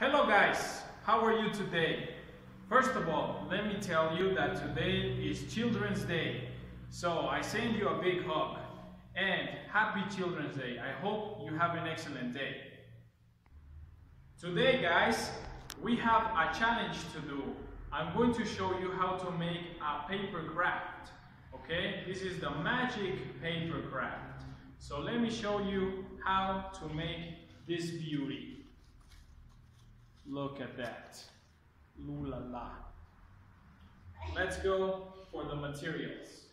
Hello guys, how are you today? First of all, let me tell you that today is Children's Day. So I send you a big hug and happy Children's Day. I hope you have an excellent day. Today guys, we have a challenge to do. I'm going to show you how to make a paper craft. Okay, this is the magic paper craft. So let me show you how to make this beauty. Look at that. Loo la la. Let's go for the materials.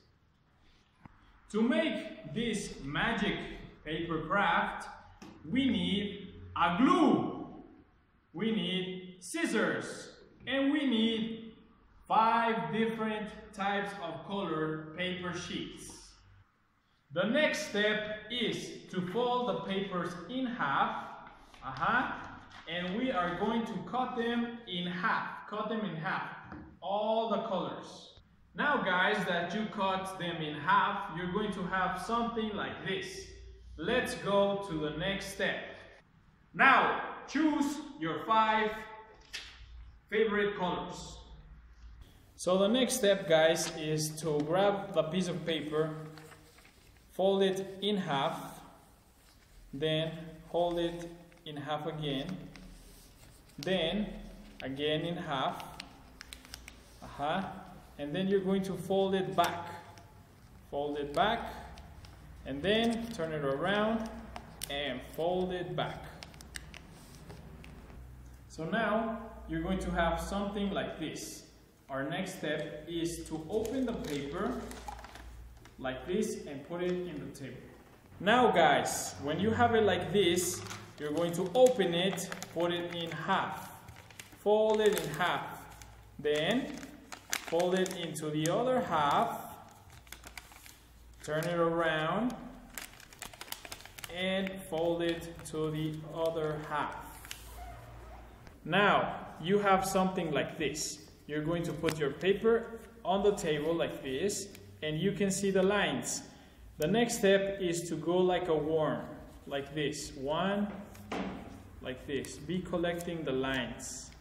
To make this magic paper craft, we need a glue, we need scissors, and we need five different types of colored paper sheets. The next step is to fold the papers in half, uh -huh, and we are going to cut them in half, cut them in half, all the colors. Now guys that you cut them in half, you're going to have something like this. Let's go to the next step. Now, choose your five favorite colors. So the next step guys is to grab the piece of paper, fold it in half, then hold it in half again, then again in half, uh -huh. and then you're going to fold it back, fold it back, and then turn it around and fold it back. So now you're going to have something like this. Our next step is to open the paper like this and put it in the table. Now guys, when you have it like this, you're going to open it, put it in half, fold it in half, then fold it into the other half, turn it around, and fold it to the other half. Now, you have something like this. You're going to put your paper on the table like this, and you can see the lines. The next step is to go like a worm, like this. One, like this. Be collecting the lines.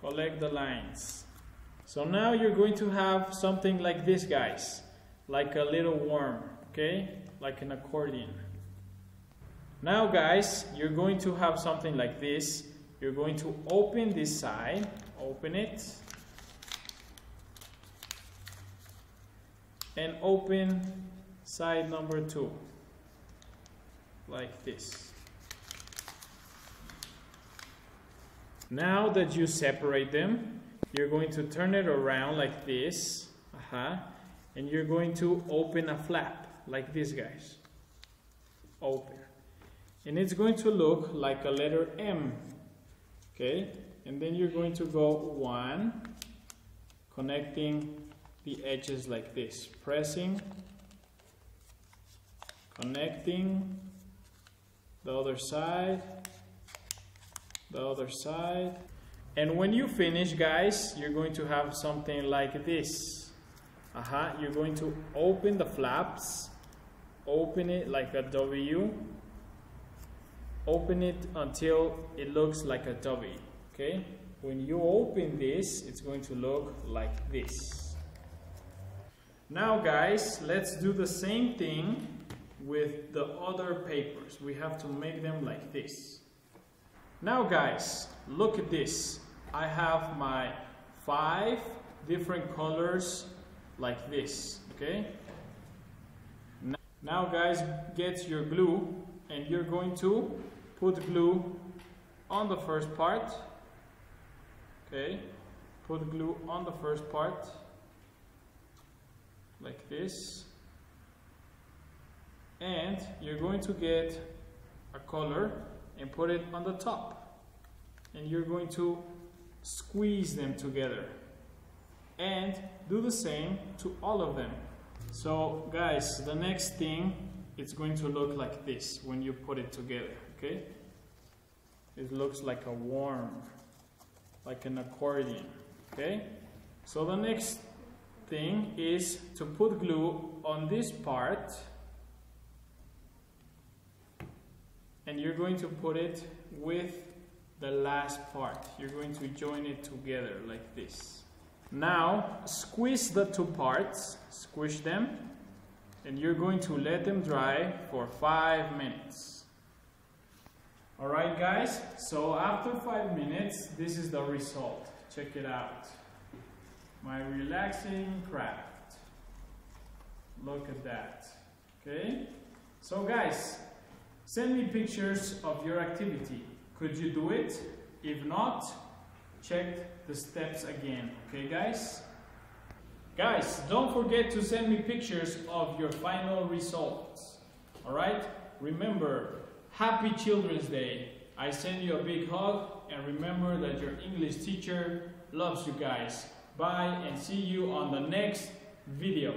Collect the lines. So now you're going to have something like this, guys. Like a little worm, okay? Like an accordion. Now, guys, you're going to have something like this. You're going to open this side. Open it. And open side number two. Like this. Now that you separate them, you're going to turn it around like this. Uh -huh, and you're going to open a flap like this, guys. Open. And it's going to look like a letter M. Okay? And then you're going to go one, connecting the edges like this. Pressing, connecting, the other side, the other side. And when you finish, guys, you're going to have something like this. Uh -huh. You're going to open the flaps, open it like a W, open it until it looks like a W, okay? When you open this, it's going to look like this. Now guys, let's do the same thing with the other papers. We have to make them like this. Now guys, look at this. I have my five different colors like this, okay? Now guys, get your glue and you're going to put glue on the first part, okay? Put glue on the first part, like this. And you're going to get a color and put it on the top. And you're going to squeeze them together. And do the same to all of them. So guys, the next thing, it's going to look like this when you put it together, okay? It looks like a worm, like an accordion, okay? So the next thing is to put glue on this part and you're going to put it with the last part. You're going to join it together like this. Now, squeeze the two parts, squish them, and you're going to let them dry for five minutes. Alright guys, so after five minutes, this is the result. Check it out. My relaxing craft. Look at that. Okay? So guys, send me pictures of your activity. Could you do it? If not, check the steps again. Okay guys? Guys, don't forget to send me pictures of your final results. Alright? Remember, Happy Children's Day. I send you a big hug and remember that your English teacher loves you guys. Bye and see you on the next video.